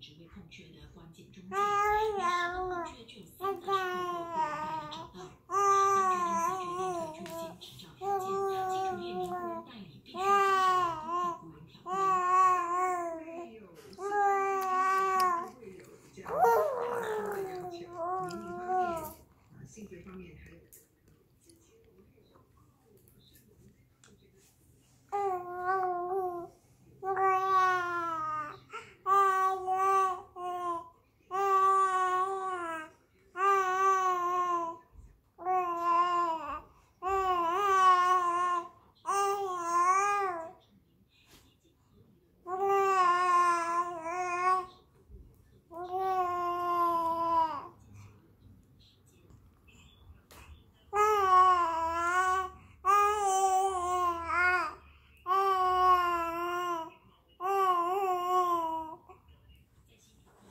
职位空缺的关键中介，空缺有是过，决定新执照条件，要进代理必须条件：啊，性别方面还有。